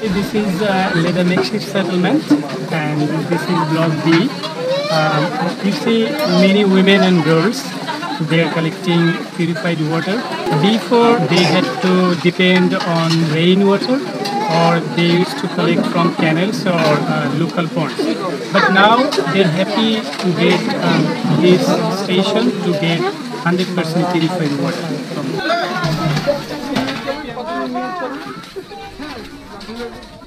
This is uh, Leda Makeshift Settlement and this is Block B. Um, you see many women and girls, they are collecting purified water. Before they had to depend on rainwater or they used to collect from canals or uh, local ponds. But now they're happy to get um, this station to get 100% purified water. Thank you.